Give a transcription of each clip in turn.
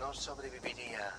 no sobreviviría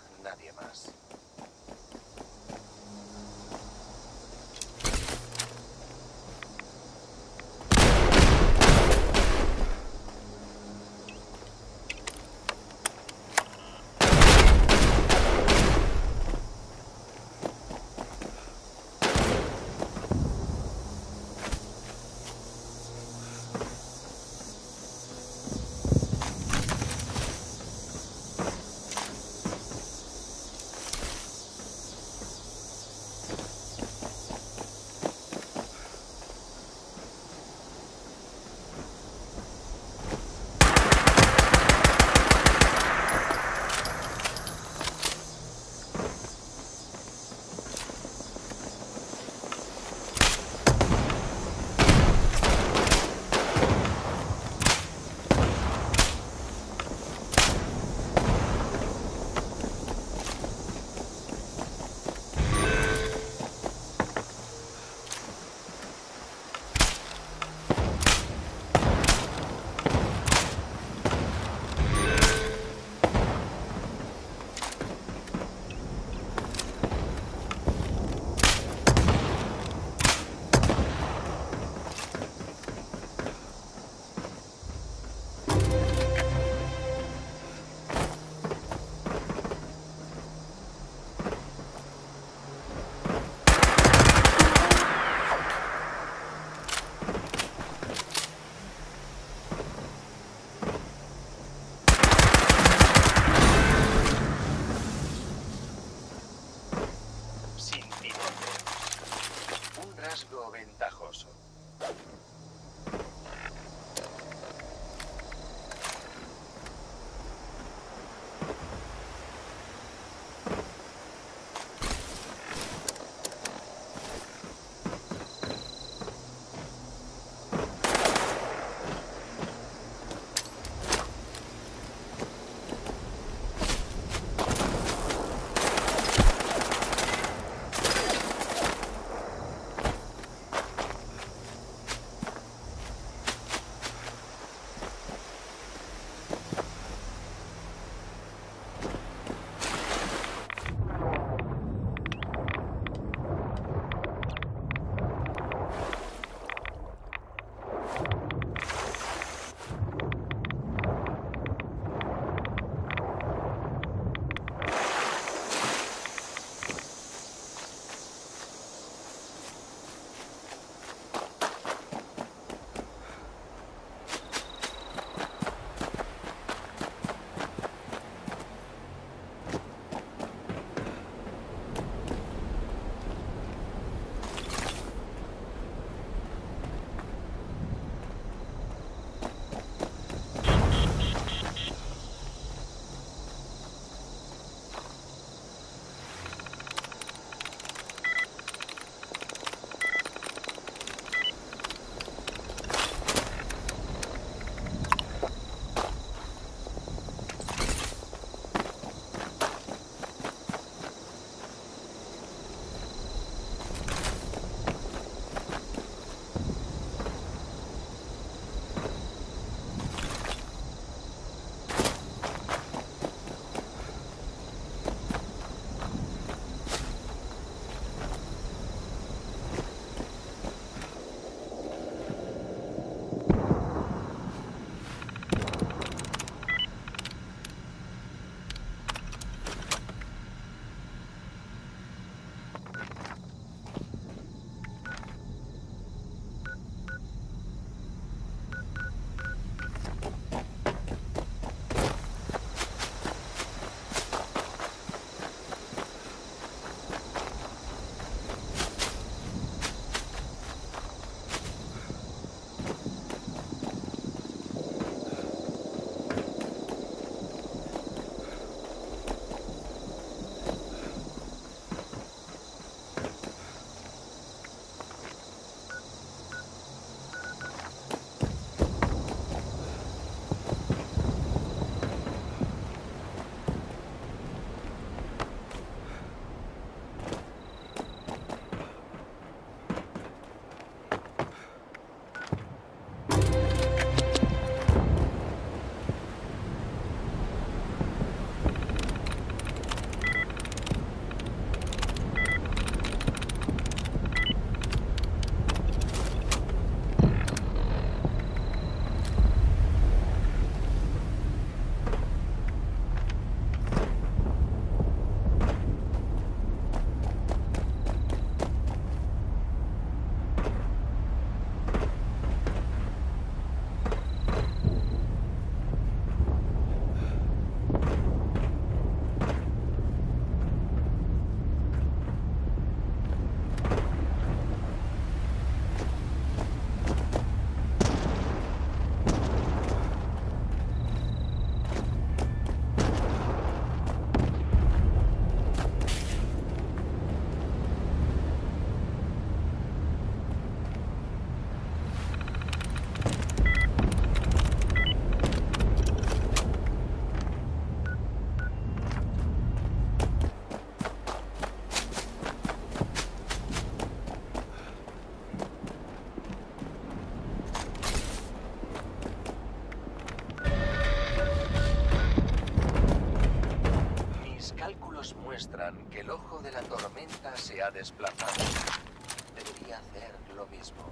lo mismo.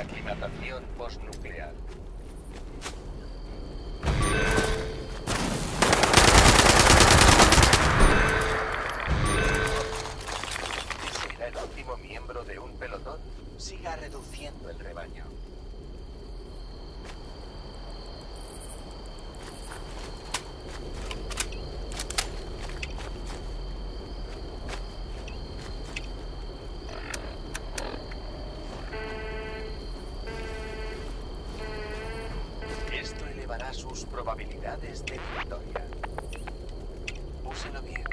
aclimatación postnuclear. Sus probabilidades de victoria. Úselo bien.